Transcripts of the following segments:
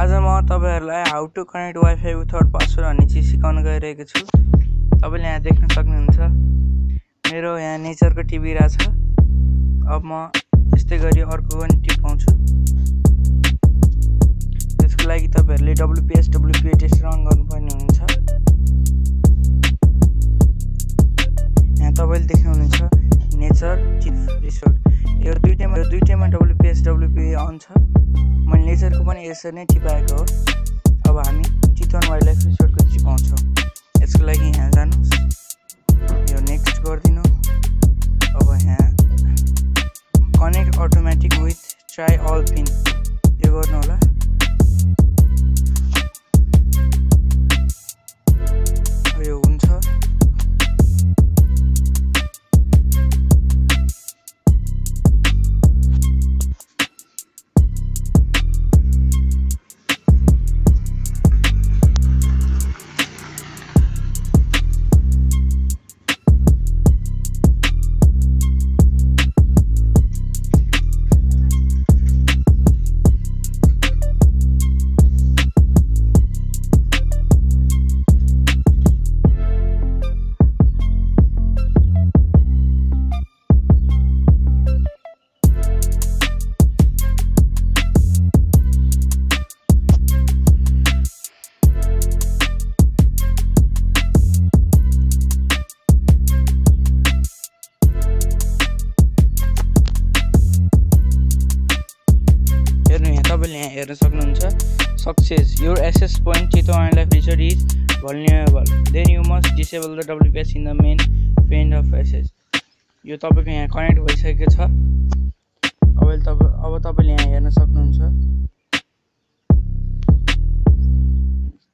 आज म तपाईँहरूलाई how to connect WiFi without password भन्ने चिज सिकाउन गइरहेको छु। तपाईँले यहाँ देख्न सक्नुहुन्छ मेरो यहाँ नेचरको टिभी रहेछ। अब म यस्तै गरी अर्को पनि टिपाउँछु त्यसको लागि तपाईँहरूले डब्लुपिएस डब्लुपिए टेस्ट रन गर्नुपर्ने हुन्छ। यहाँ तपाईँले देख्नुहुनेछ नेचर चिफ रिसोर्ट। यो दुइटैमा यो दुइटैमा डब्लुपिएस डब्लुपिए अन छ। मैले नेचरको पनि यसरी नै टिपाएको हो। अब हामी चितवन वाइल्ड लाइफ रिसोर्टको टिपाउँछौँ यसको लागि यहाँ जानुहोस्। यो नेक्स्ट गरिदिनु। अब यहाँ connect automatic with try all pin यो गर्नु तपाईँले यहाँ हेर्न सक्नुहुन्छ। Success your access point चितो wild life resort is valuable then you must disable the WPS in the main pane of access यो तपाईँको यहाँ कनेक्ट भइसकेको छ। अब तपाईँ अब तपाईँले यहाँ हेर्न सक्नुहुन्छ।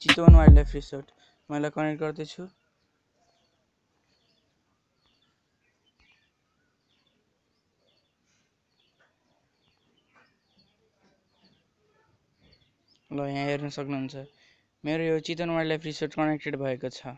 चितवन वाइल्ड लाइफ रिसोर्ट मैले कनेक्ट गर्दैछु। ल यहाँ हेर्न सक्नुहुन्छ। मेरो यो Chitwan wild life resort connected भएको छ।